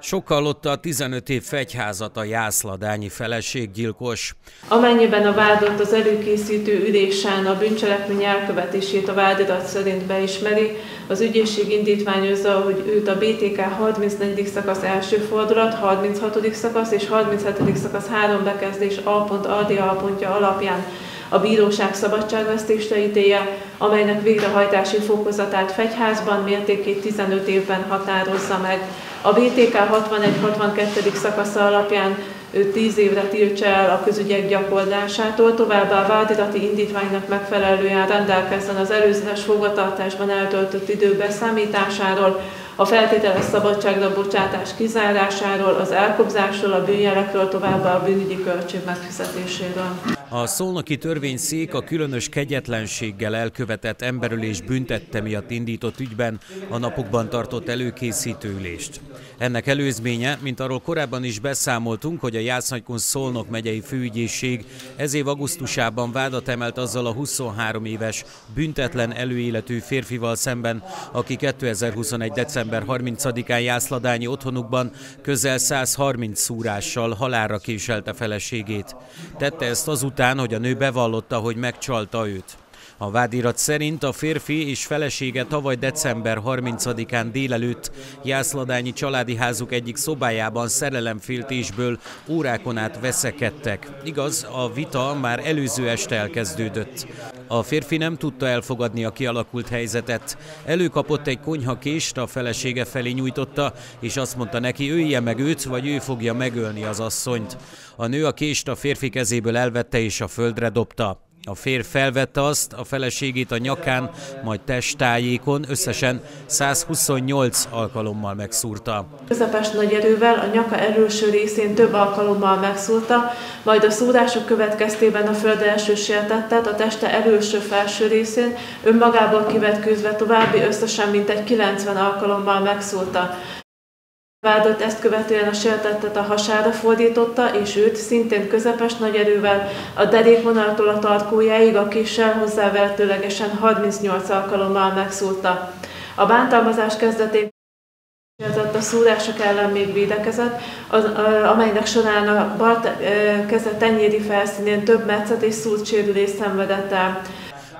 Sok hallotta a 15 év fegyházat a jászladányi feleséggyilkos. Amennyiben a vádott az előkészítő ülésen a bűncselekmény elkövetését a vádirat szerint beismeri, az ügyészség indítványozza, hogy őt a BTK 34. szakasz első fordulat, 36. szakasz és 37. szakasz három bekezdés A pont A pontja alapján a bíróság szabadságvesztésre ítélje, amelynek végrehajtási fokozatát fegyházban mértékét 15 évben határozza meg. A BTK 61-62. szakasza alapján ő 10 évre tiltsa el a közügyek gyakorlásától, továbbá a vádirati indítványnak megfelelően rendelkezzen az előzetes fogvatartásban eltöltött idő beszámításáról, a feltételes szabadságra bocsátás kizárásáról, az elkobzásról, a bűnjelekről, továbbá a bűnügyi költség megfizetéséről. A szolnoki törvényszék a különös kegyetlenséggel elkövetett emberölés büntette miatt indított ügyben a napokban tartott előkészítő ülést. Ennek előzménye, mint arról korábban is beszámoltunk, hogy a Jásznagykun Szolnok megyei főügyészség ez év augusztusában vádat emelt azzal a 23 éves büntetlen előéletű férfival szemben, aki 2021. december 30-án Jászladányi otthonukban közel 130 szúrással halálra késelte feleségét. Tette ezt azután, hogy a nő bevallotta, hogy megcsalta őt. A vádirat szerint a férfi és felesége tavaly december 30-án délelőtt Jászladányi családi házuk egyik szobájában szerelemféltésből órákon át veszekedtek. Igaz, a vita már előző este elkezdődött. A férfi nem tudta elfogadni a kialakult helyzetet. Előkapott egy konyhakést, a felesége felé nyújtotta, és azt mondta neki, ölje meg őt, vagy ő fogja megölni az asszonyt. A nő a kést a férfi kezéből elvette és a földre dobta. A férj felvette azt, a feleségét a nyakán, majd testájékon összesen 128 alkalommal megszúrta. Közepes nagy erővel a nyaka erőső részén több alkalommal megszúrta, majd a szúrások következtében a föld első sértettet a teste erőső felső részén önmagából kivetkőzve további összesen mintegy 90 alkalommal megszúrta. Vádott ezt követően a sértettet a hasára fordította, és őt szintén közepes nagy erővel a derékvonaltól a tarkójáig a késsel hozzávertőlegesen 38 alkalommal megszúrta. A bántalmazás kezdetén a szúrások ellen még védekezett, amelynek során a bal keze tenyéri felszínén több metszet és szúrt sérülést szenvedett el.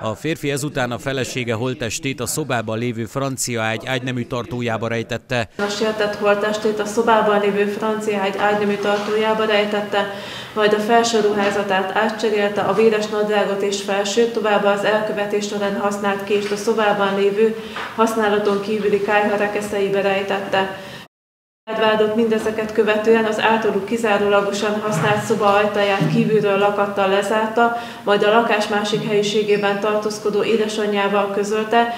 A férfi ezután a felesége holtestét a szobában lévő francia ágy ágynemű tartójába rejtette. A sértett holtestét a szobában lévő francia ágy ágynemű tartójába rejtette, majd a felső ruházatát átcserélte, a véres nadrágot és felsőt, továbbá az elkövetés során használt kést a szobában lévő használaton kívüli kájha rekeszeibe rejtette. Vádott mindezeket követően az általuk kizárólagosan használt szoba ajtaját kívülről lakattal lezárta, majd a lakás másik helyiségében tartózkodó édesanyjával közölte,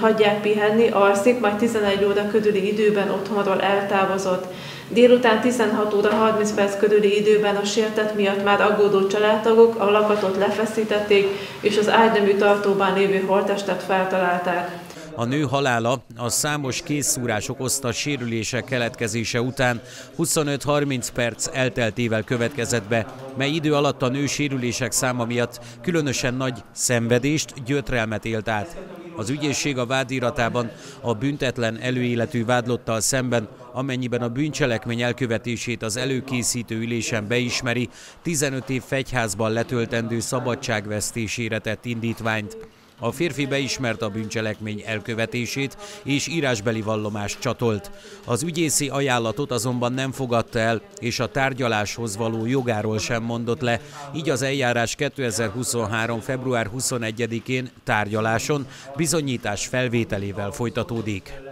hagyják pihenni, alszik, majd 11 óra körüli időben otthonról eltávozott. Délután 16 óra 30 perc körüli időben a sértet miatt már aggódó családtagok a lakatot lefeszítették, és az ágynemű tartóban lévő holtestet feltalálták. A nő halála a számos készszúrás okozta sérülések keletkezése után 25-30 perc elteltével következett be, mely idő alatt a nő sérülések száma miatt különösen nagy szenvedést, gyötrelmet élt át. Az ügyészség a vádiratában a büntetlen előéletű vádlottal szemben, amennyiben a bűncselekmény elkövetését az előkészítő ülésen beismeri, 15 év fegyházban letöltendő szabadságvesztésére tett indítványt. A férfi beismerte a bűncselekmény elkövetését és írásbeli vallomást csatolt. Az ügyészi ajánlatot azonban nem fogadta el, és a tárgyaláshoz való jogáról sem mondott le, így az eljárás 2023. február 21-én tárgyaláson bizonyítás felvételével folytatódik.